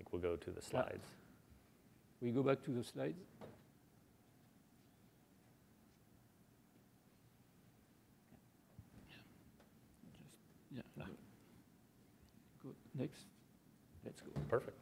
think we'll go to the slides. We go back to the slides? Just, yeah. Go next. Let's go. Perfect.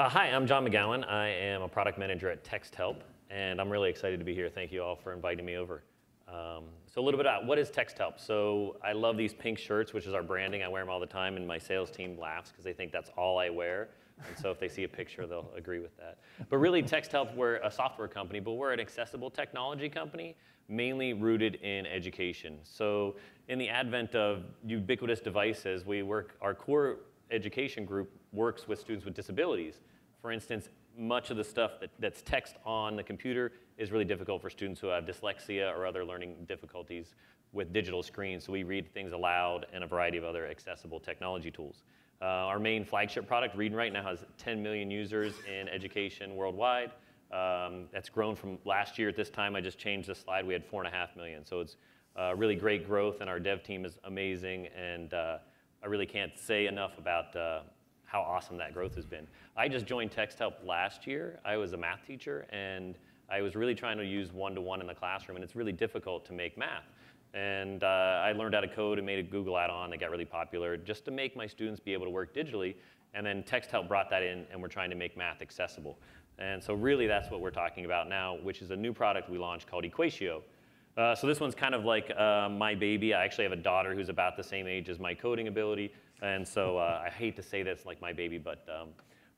Uh, hi, I'm John McGowan. I am a product manager at TextHelp, and I'm really excited to be here. Thank you all for inviting me over. Um, so a little bit about what is TextHelp. So I love these pink shirts, which is our branding. I wear them all the time, and my sales team laughs because they think that's all I wear. And so if they see a picture, they'll agree with that. But really, TextHelp, we're a software company, but we're an accessible technology company, mainly rooted in education. So in the advent of ubiquitous devices, we work, our core education group works with students with disabilities. For instance, much of the stuff that, that's text on the computer is really difficult for students who have dyslexia or other learning difficulties with digital screens. So we read things aloud and a variety of other accessible technology tools. Uh, our main flagship product, Read and Write, now has 10 million users in education worldwide. Um, that's grown from last year at this time. I just changed the slide. We had four and a half million. So it's uh, really great growth, and our dev team is amazing. And uh, I really can't say enough about uh, how awesome that growth has been. I just joined TextHelp last year. I was a math teacher, and I was really trying to use one-to-one -one in the classroom, and it's really difficult to make math. And uh, I learned how to code and made a Google add-on that got really popular just to make my students be able to work digitally. And then TextHelp brought that in, and we're trying to make math accessible. And so really that's what we're talking about now, which is a new product we launched called Equatio. Uh, so this one's kind of like uh, my baby. I actually have a daughter who's about the same age as my coding ability. And so uh, I hate to say this like my baby, but um,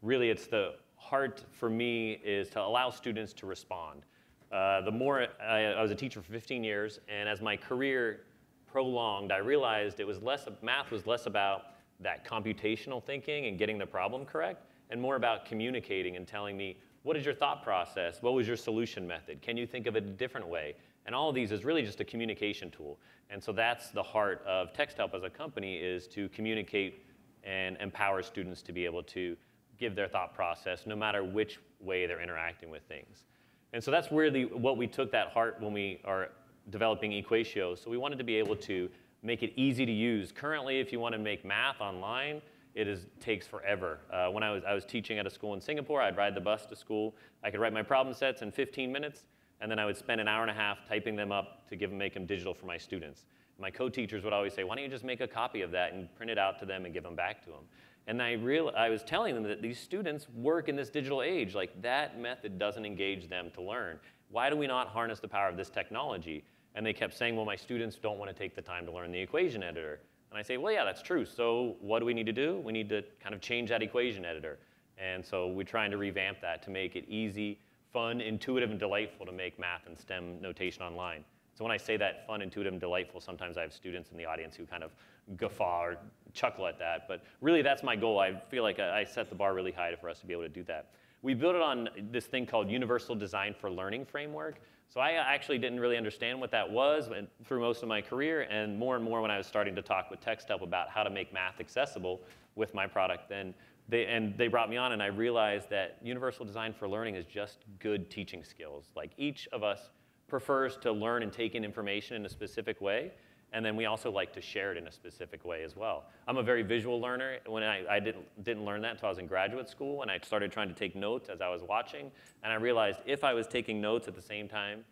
really it's the heart for me is to allow students to respond. Uh, the more I, I, was a teacher for 15 years, and as my career prolonged, I realized it was less math was less about that computational thinking and getting the problem correct, and more about communicating and telling me what is your thought process, what was your solution method, can you think of it a different way, and all of these is really just a communication tool. And so that's the heart of TextHelp as a company is to communicate and empower students to be able to give their thought process no matter which way they're interacting with things. And so that's really what we took that heart when we are developing Equatio. So we wanted to be able to make it easy to use. Currently, if you want to make math online, it is, takes forever. Uh, when I was, I was teaching at a school in Singapore, I'd ride the bus to school. I could write my problem sets in 15 minutes, and then I would spend an hour and a half typing them up to give them, make them digital for my students. My co-teachers would always say, why don't you just make a copy of that and print it out to them and give them back to them? And I, real, I was telling them that these students work in this digital age. Like that method doesn't engage them to learn. Why do we not harness the power of this technology? And they kept saying, well, my students don't want to take the time to learn the equation editor. And I say, well, yeah, that's true. So what do we need to do? We need to kind of change that equation editor. And so we're trying to revamp that to make it easy, fun, intuitive, and delightful to make math and STEM notation online. So when I say that fun, intuitive, and delightful, sometimes I have students in the audience who kind of guffaw or chuckle at that. But really, that's my goal. I feel like I set the bar really high for us to be able to do that. We built it on this thing called Universal Design for Learning framework. So I actually didn't really understand what that was through most of my career, and more and more when I was starting to talk with TextHelp about how to make math accessible with my product, then they, and they brought me on, and I realized that Universal Design for Learning is just good teaching skills. Like each of us prefers to learn and take in information in a specific way, and then we also like to share it in a specific way as well. I'm a very visual learner. When I, I didn't, didn't learn that until I was in graduate school, and I started trying to take notes as I was watching, and I realized if I was taking notes at the same time,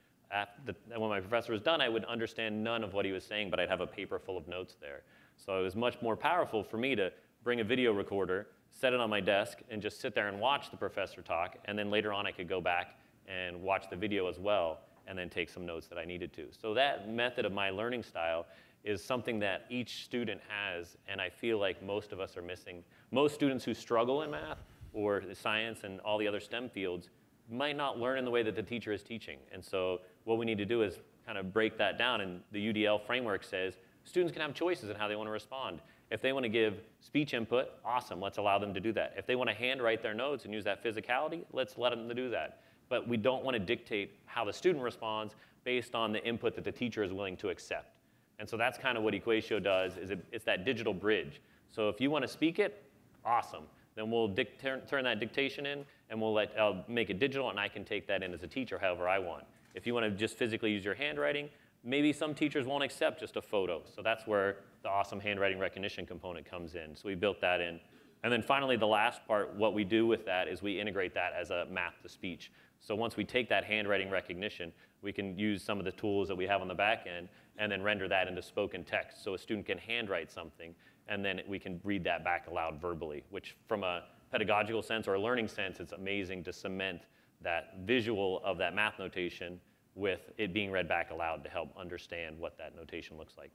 when my professor was done, I would understand none of what he was saying, but I'd have a paper full of notes there. So it was much more powerful for me to bring a video recorder, set it on my desk, and just sit there and watch the professor talk, and then later on I could go back and watch the video as well and then take some notes that I needed to. So that method of my learning style is something that each student has, and I feel like most of us are missing. Most students who struggle in math or science and all the other STEM fields might not learn in the way that the teacher is teaching. And so what we need to do is kind of break that down, and the UDL framework says students can have choices in how they want to respond. If they want to give speech input, awesome, let's allow them to do that. If they want to handwrite their notes and use that physicality, let's let them do that but we don't want to dictate how the student responds based on the input that the teacher is willing to accept. And so that's kind of what Equatio does, is it, it's that digital bridge. So if you want to speak it, awesome. Then we'll turn, turn that dictation in, and we'll let, I'll make it digital, and I can take that in as a teacher however I want. If you want to just physically use your handwriting, maybe some teachers won't accept just a photo. So that's where the awesome handwriting recognition component comes in. So we built that in And then finally, the last part, what we do with that is we integrate that as a math to speech. So once we take that handwriting recognition, we can use some of the tools that we have on the back end and then render that into spoken text. So a student can handwrite something and then we can read that back aloud verbally, which from a pedagogical sense or a learning sense, it's amazing to cement that visual of that math notation with it being read back aloud to help understand what that notation looks like.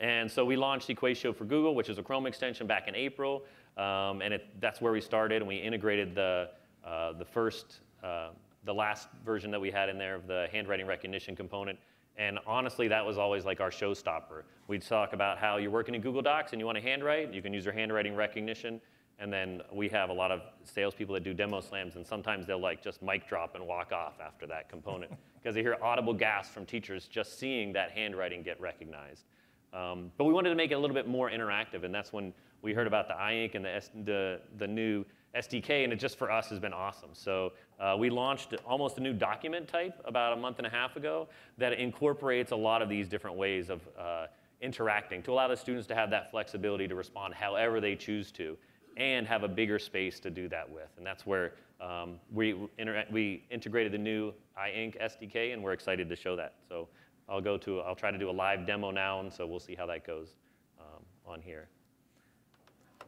And so we launched Equatio for Google, which is a Chrome extension back in April. Um, and it, that's where we started, and we integrated the, uh, the first, uh, the last version that we had in there of the handwriting recognition component. And honestly, that was always like our showstopper. We'd talk about how you're working in Google Docs and you want to handwrite, you can use your handwriting recognition. And then we have a lot of salespeople that do demo slams, and sometimes they'll like just mic drop and walk off after that component because they hear audible gasps from teachers just seeing that handwriting get recognized. Um, but we wanted to make it a little bit more interactive, and that's when we heard about the iInk and the, S- the, the new SDK, and it just for us has been awesome. So uh, we launched almost a new document type about a month and a half ago that incorporates a lot of these different ways of uh, interacting to allow the students to have that flexibility to respond however they choose to and have a bigger space to do that with. And that's where um, we, we integrated the new iInk SDK, and we're excited to show that. So I'll go to, I'll try to do a live demo now, and so we'll see how that goes um, on here.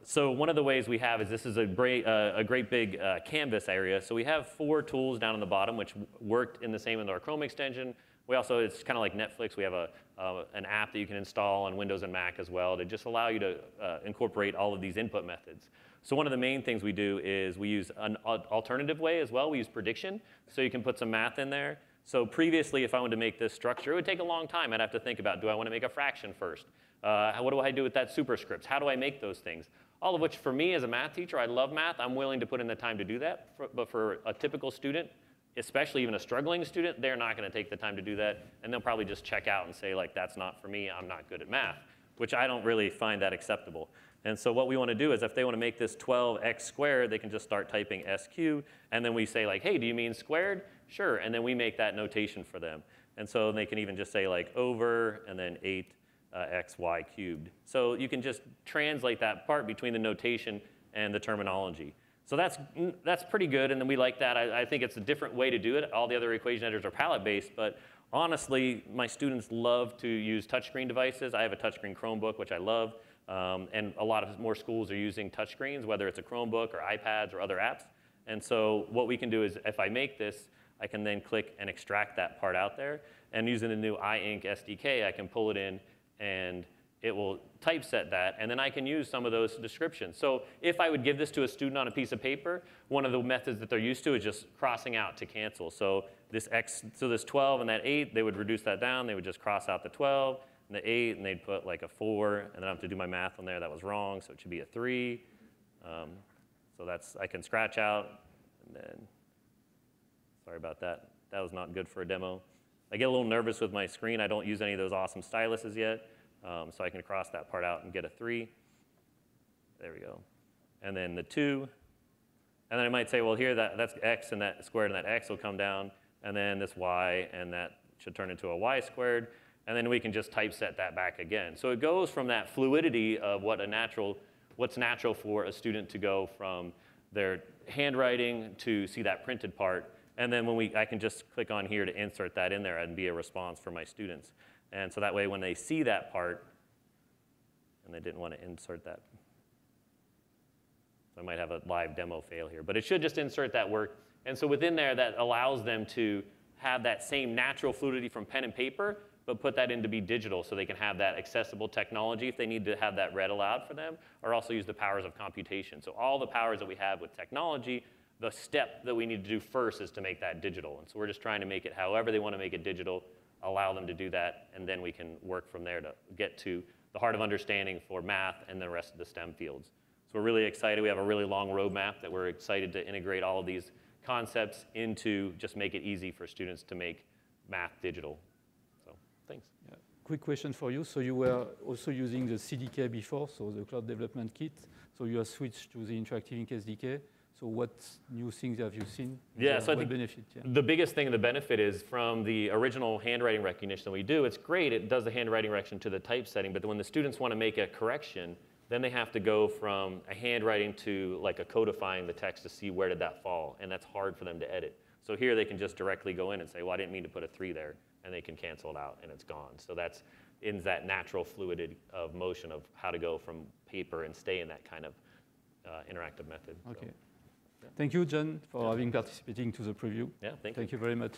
So one of the ways we have is this is a great, uh, a great big uh, canvas area. So we have four tools down on the bottom, which worked in the same with our Chrome extension. We also, it's kind of like Netflix. We have a, uh, an app that you can install on Windows and Mac as well to just allow you to uh, incorporate all of these input methods. So one of the main things we do is we use an alternative way as well. We use prediction. So you can put some math in there. So previously, if I wanted to make this structure, it would take a long time. I'd have to think about, do I want to make a fraction first? Uh, what do I do with that superscript? How do I make those things? All of which, for me as a math teacher, I love math. I'm willing to put in the time to do that. But for a typical student, especially even a struggling student, they're not going to take the time to do that. And they'll probably just check out and say, like, that's not for me. I'm not good at math, which I don't really find that acceptable. And so what we want to do is if they want to make this 12x squared, they can just start typing SQ. And then we say, like, hey, do you mean squared? Sure. And then we make that notation for them. And so they can even just say, like, over and then 8 uh, xy cubed. So you can just translate that part between the notation and the terminology. So that's, that's pretty good, and then we like that. I, I think it's a different way to do it. All the other equation editors are palette-based, but honestly, my students love to use touchscreen devices. I have a touchscreen Chromebook, which I love, um, and a lot of more schools are using touchscreens, whether it's a Chromebook or iPads or other apps. And so what we can do is if I make this, I can then click and extract that part out there. And using the new iInk SDK, I can pull it in and it will typeset that, and then I can use some of those descriptions. So if I would give this to a student on a piece of paper, one of the methods that they're used to is just crossing out to cancel. So this x, so this 12 and that 8, they would reduce that down. They would just cross out the 12 and the 8, and they'd put like a 4, and then I have to do my math on there. That was wrong, so it should be a 3. Um, so that's, I can scratch out, and then, sorry about that. That was not good for a demo. I get a little nervous with my screen. I don't use any of those awesome styluses yet. Um, so I can cross that part out and get a 3. There we go. And then the 2. And then I might say, well, here that, that's x and that squared and that x will come down. And then this y and that should turn into a y squared. And then we can just typeset that back again. So it goes from that fluidity of what a natural, what's natural for a student to go from their handwriting to see that printed part. And then when we, I can just click on here to insert that in there and be a response for my students. And so that way, when they see that part, and they didn't want to insert that, So I might have a live demo fail here, but it should just insert that work. And so within there, that allows them to have that same natural fluidity from pen and paper, but put that in to be digital so they can have that accessible technology if they need to have that read aloud for them, or also use the powers of computation. So all the powers that we have with technology, the step that we need to do first is to make that digital. And so we're just trying to make it however they want to make it digital allow them to do that, and then we can work from there to get to the heart of understanding for math and the rest of the STEM fields. So we're really excited. We have a really long roadmap that we're excited to integrate all of these concepts into just make it easy for students to make math digital. So thanks. Yeah. Quick question for you. So you were also using the CDK before, so the Cloud Development Kit. So you have switched to the Interactive Ink SDK. So what new things have you seen? Yeah, so I think benefit, yeah. the biggest thing, the benefit is from the original handwriting recognition that we do, it's great, it does the handwriting recognition to the typesetting, but when the students want to make a correction, Then they have to go from a handwriting to like a codifying the text to see where did that fall, and that's hard for them to edit. So here they can just directly go in and say, well, I didn't mean to put a three there, and they can cancel it out, and it's gone. So that's in that natural fluidity of motion of how to go from paper and stay in that kind of uh, interactive method. So, Okay. Thank you, John, for having participating to the preview. yeah, thank you. Thank you very much.